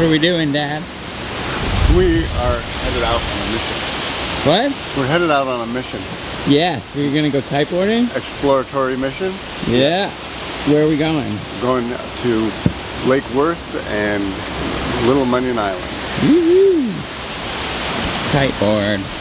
What are we doing, Dad? We are headed out on a mission. What? We're headed out on a mission. Yes, we're gonna go kiteboarding? Exploratory mission. Yeah. Where are we going? Going to Lake Worth and Little Munyon Island. Woohoo! Kiteboard.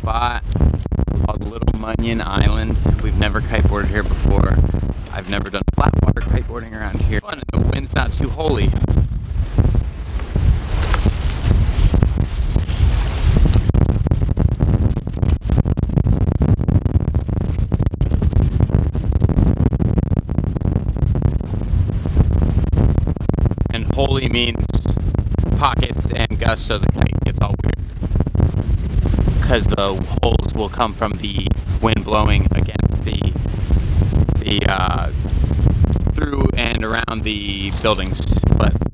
Spot called Little Munyon Island. We've never kiteboarded here before. I've never done flat water kiteboarding around here. Fun and the wind's not too holey. And holey means pockets and gusts of the kite because the holes will come from the wind blowing against the the uh, through and around the buildings. But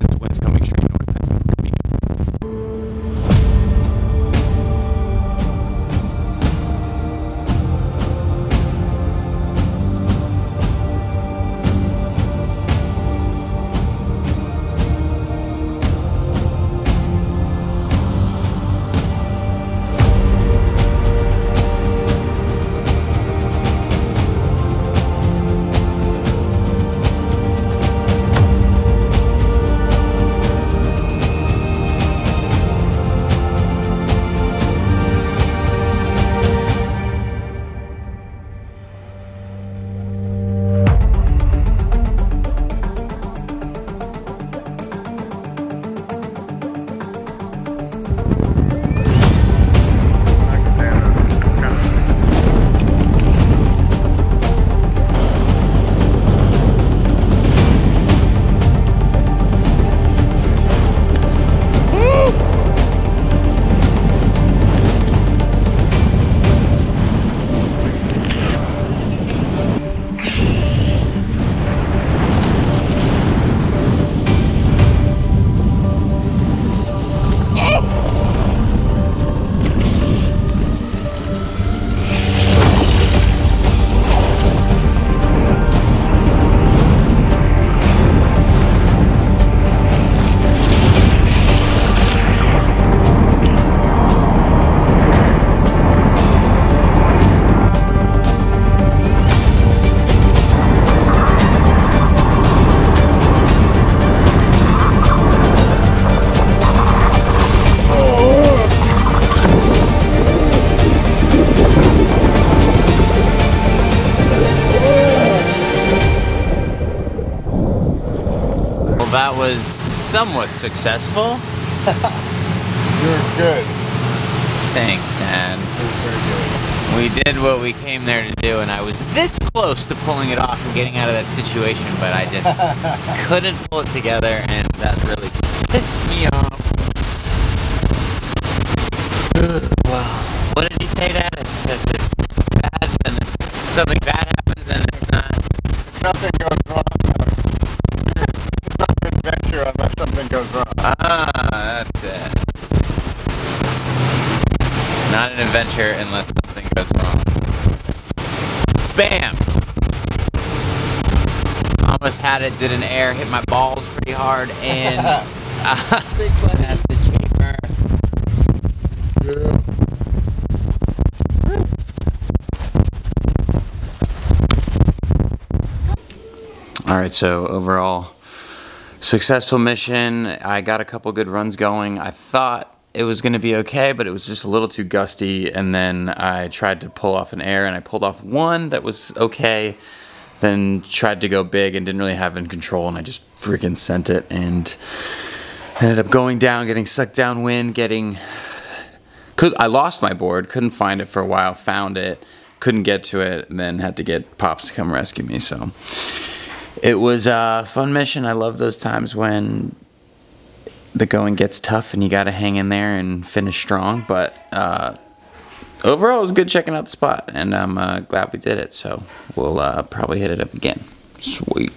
was somewhat successful. You're good. Thanks, Dad. You're very good. We did what we came there to do, and I was this close to pulling it off and getting out of that situation, but I just couldn't pull it together, and that really pissed me off. well, what did you say, Dad? If, if bad, then if something bad that's it. Not an adventure unless something goes wrong. Bam! Almost had it, did an air, hit my balls pretty hard, and uh, at the chamber. Yeah. All right, so overall, successful mission. I got a couple good runs going. I thought it was going to be okay, but it was just a little too gusty. And then I tried to pull off an air, and I pulled off one that was okay. Then tried to go big and didn't really have in control, and I just freaking sent it and ended up going down, getting sucked downwind, getting. Could I lost my board? Couldn't find it for a while. Found it, couldn't get to it, and then had to get pops to come rescue me. So it was a fun mission. I love those times when the going gets tough and you got to hang in there and finish strong. But uh, overall, it was good checking out the spot, and I'm uh, glad we did it. So we'll uh, probably hit it up again. Sweet.